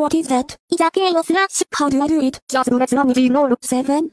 What is that? Is that chaos rush? how do I do it? Just let's run with loop 7.